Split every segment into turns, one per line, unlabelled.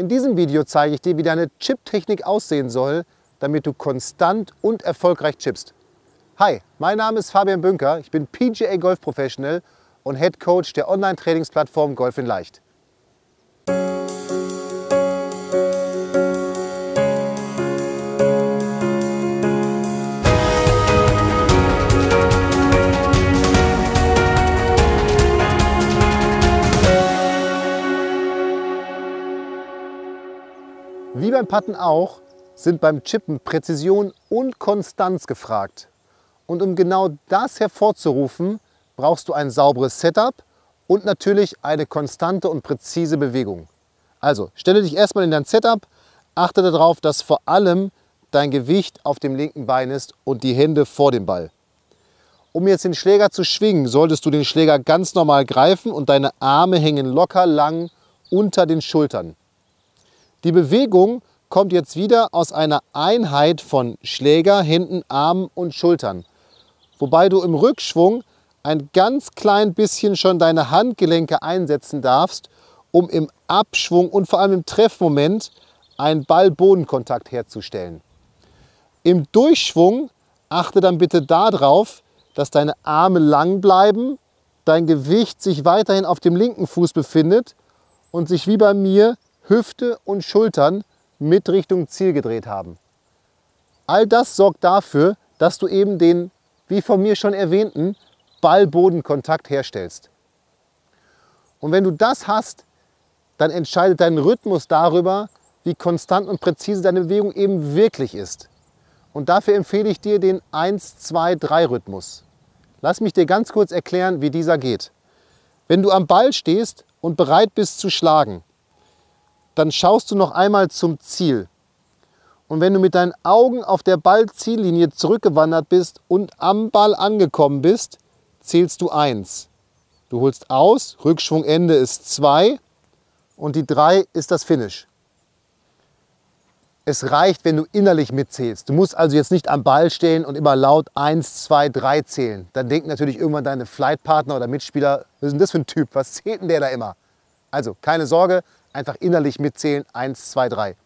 In diesem Video zeige ich dir, wie deine Chip-Technik aussehen soll, damit du konstant und erfolgreich chippst. Hi, mein Name ist Fabian Bünker, ich bin PGA Golf Professional und Head Coach der Online-Trainingsplattform Golf in Leicht. Beim Putten auch, sind beim Chippen Präzision und Konstanz gefragt. Und um genau das hervorzurufen, brauchst du ein sauberes Setup und natürlich eine konstante und präzise Bewegung. Also stelle dich erstmal in dein Setup, achte darauf, dass vor allem dein Gewicht auf dem linken Bein ist und die Hände vor dem Ball. Um jetzt den Schläger zu schwingen, solltest du den Schläger ganz normal greifen und deine Arme hängen locker lang unter den Schultern. Die Bewegung kommt jetzt wieder aus einer Einheit von Schläger, Händen, Armen und Schultern. Wobei du im Rückschwung ein ganz klein bisschen schon deine Handgelenke einsetzen darfst, um im Abschwung und vor allem im Treffmoment einen Ball-Bodenkontakt herzustellen. Im Durchschwung achte dann bitte darauf, dass deine Arme lang bleiben, dein Gewicht sich weiterhin auf dem linken Fuß befindet und sich wie bei mir Hüfte und Schultern mit Richtung Ziel gedreht haben. All das sorgt dafür, dass du eben den, wie von mir schon erwähnten, Ball-Boden-Kontakt herstellst. Und wenn du das hast, dann entscheidet dein Rhythmus darüber, wie konstant und präzise deine Bewegung eben wirklich ist. Und dafür empfehle ich dir den 1-2-3-Rhythmus. Lass mich dir ganz kurz erklären, wie dieser geht. Wenn du am Ball stehst und bereit bist zu schlagen, dann schaust du noch einmal zum Ziel. Und wenn du mit deinen Augen auf der Ballziellinie zurückgewandert bist und am Ball angekommen bist, zählst du 1. Du holst aus, Rückschwungende ist 2 und die 3 ist das Finish. Es reicht, wenn du innerlich mitzählst. Du musst also jetzt nicht am Ball stehen und immer laut 1, 2, 3 zählen. Dann denken natürlich irgendwann deine Flightpartner oder Mitspieler, was ist denn das für ein Typ? Was zählt denn der da immer? Also keine Sorge, einfach innerlich mitzählen, 1, 2, 3.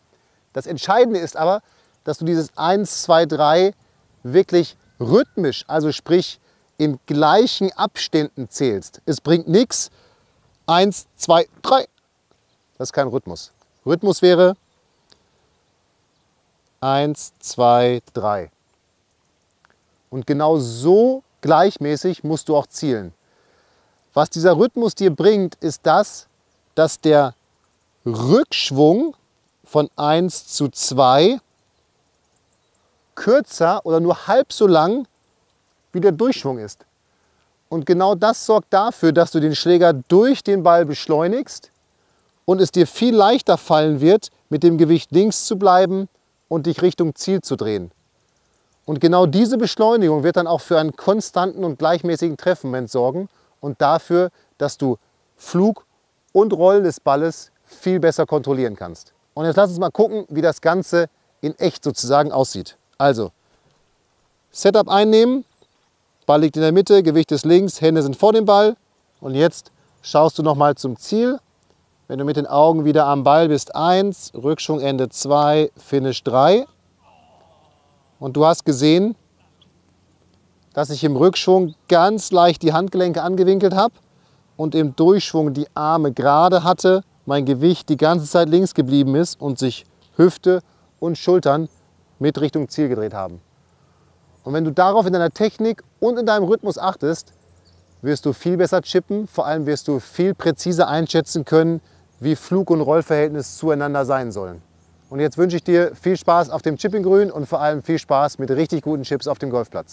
Das Entscheidende ist aber, dass du dieses 1, 2, 3 wirklich rhythmisch, also sprich in gleichen Abständen zählst. Es bringt nichts, 1, 2, 3. Das ist kein Rhythmus. Rhythmus wäre 1, 2, 3. Und genau so gleichmäßig musst du auch zielen. Was dieser Rhythmus dir bringt, ist das, dass der Rückschwung von 1 zu 2 kürzer oder nur halb so lang wie der Durchschwung ist. Und genau das sorgt dafür, dass du den Schläger durch den Ball beschleunigst und es dir viel leichter fallen wird, mit dem Gewicht links zu bleiben und dich Richtung Ziel zu drehen. Und genau diese Beschleunigung wird dann auch für einen konstanten und gleichmäßigen Treffmoment sorgen und dafür, dass du Flug und Rollen des Balles viel besser kontrollieren kannst. Und jetzt lass uns mal gucken, wie das Ganze in echt sozusagen aussieht. Also, Setup einnehmen, Ball liegt in der Mitte, Gewicht ist links, Hände sind vor dem Ball. Und jetzt schaust du nochmal zum Ziel. Wenn du mit den Augen wieder am Ball bist, 1, Rückschwung Ende 2, Finish 3. Und du hast gesehen, dass ich im Rückschwung ganz leicht die Handgelenke angewinkelt habe und im Durchschwung die Arme gerade hatte mein Gewicht die ganze Zeit links geblieben ist und sich Hüfte und Schultern mit Richtung Ziel gedreht haben. Und wenn du darauf in deiner Technik und in deinem Rhythmus achtest, wirst du viel besser chippen, vor allem wirst du viel präziser einschätzen können, wie Flug- und Rollverhältnis zueinander sein sollen. Und jetzt wünsche ich dir viel Spaß auf dem Chippinggrün und vor allem viel Spaß mit richtig guten Chips auf dem Golfplatz.